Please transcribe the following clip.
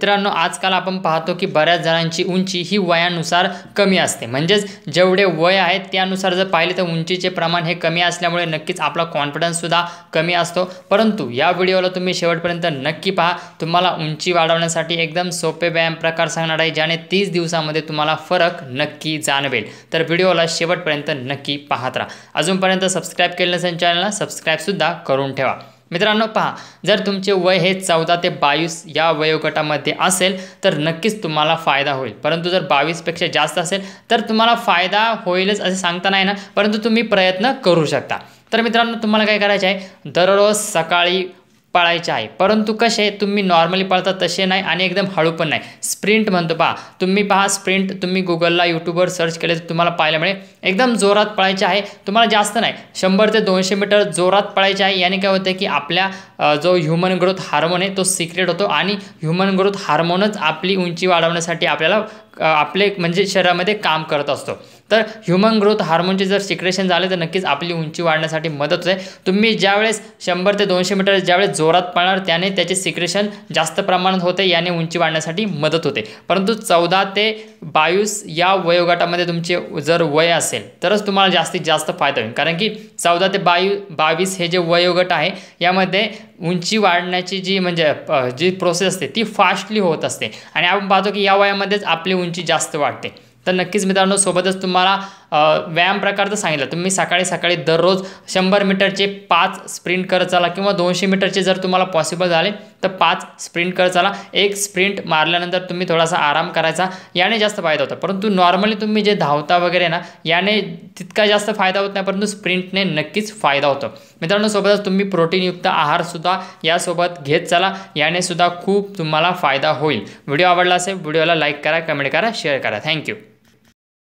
मित्रांनो आजकाल आपण पाहतो की बऱ्याच जणांची उंची ही वयानुसार कमी असते. म्हणजेच जेवढे वय आहे त्यानुसार जर पाहिले तर उंचीचे प्रमाण हे कमी असल्यामुळे नक्कीच आपला कॉन्फिडन्ससुद्धा कमी असतो. परंतु या व्हिडिओला तुम्ही शेवटपर्यंत नक्की पहा. तुम्हाला उंची वाढवण्यासाठी एकदम सोपे व्यायाम प्रकार सांगणार आहे ज्याने तीस दिवसामध्ये तुम्हाला फरक नक्की जाणवेल. तर व्हिडिओला शेवटपर्यंत नक्की पाहत राहा. अजूनपर्यंत सबस्क्राईब केलं नसेल चॅनलला सबस्क्राईबसुद्धा करून ठेवा. मित्रांनो पहा जर तुमचे वय हे चौदा ते बावीस या वयोगटामध्ये असेल तर नक्कीच तुम्हाला फायदा होईल. परंतु जर बावीसपेक्षा जास्त असेल तर तुम्हाला फायदा होईलच असे सांगता नाही ना परंतु तुम्ही प्रयत्न करू शकता. तर मित्रांनो तुम्हाला काय करायचे आहे? दररोज सकाळी पळायचे आहे. परंतु कसे तुम्ही नॉर्मली पळता तसे नाही आणि एकदम हळू पण नाही. स्प्रिंट म्हणतो पहा. तुम्ही पहा स्प्रिंट तुम्ही गुगलला यूट्यूबवर सर्च केले तर तुम्हाला पाहायला मिळेल एकदम जोरात पळायचे आहे. तुम्हाला जास्त नाही. शंभर ते दोनशे मीटर जोरात पळायचे आहे. याने काय होतं की आपल्या जो ह्युमन ग्रोथ हार्मोन आहे तो सिक्रेट होतो आणि ह्युमन ग्रोथ हार्मोनच आपली उंची वाढवण्यासाठी आपल्याला आपले म्हणजे शरीरामध्ये काम करत असतो. तर ह्युमन ग्रोथ हार्मोनचे जर सिक्रेशन झाले तर नक्कीच आपली उंची वाढण्यासाठी मदत होते तुम्ही ज्यावेळेस शंभर ते दोनशे मीटर ज्यावेळेस जोरात पळणार त्याने त्याचे सिक्रेशन जास्त प्रमाणात होते याने उंची वाढण्यासाठी मदत होते. परंतु चौदा ते बावीस या वयोगटामध्ये तुमचे जर वय असेल तरच तुम्हाला जास्तीत जास्त फायदा होईल. कारण की चौदा ते बावी बावीस हे जे वयोगट आहे यामध्ये उंची वाढण्याची जी म्हणजे जी प्रोसेस असते ती फास्टली होत असते. आणि आपण पाहतो की या वयामध्येच आपली उंची जास्त वाढते. तर नक्कीच मित्रांनो सोबतच तुम्हाला व्यायाम प्रकारचं सांगितलं. तुम्ही सकाळी सकाळी दररोज शंभर मीटरचे पाच स्प्रिंट करत चाला किंवा दोनशे मीटरचे जर तुम्हाला पॉसिबल झाले तर पाच स्प्रिंट करत चाला. एक स्प्रिंट मारल्यानंतर तुम्ही थोडासा आराम करायचा याने जास्त फायदा होता. परंतु नॉर्मली तुम्ही जे धावता वगैरे ना याने तितका जास्त फायदा होत नाही परंतु स्प्रिंटने नक्कीच फायदा होतो. मित्रांनो सोबतच तुम्ही प्रोटीनयुक्त आहारसुद्धा यासोबत घेत चला याने सुद्धा खूप तुम्हाला फायदा होईल. व्हिडिओ आवडला असेल व्हिडिओला लाईक करा कमेंट करा शेअर करा. थँक्यू.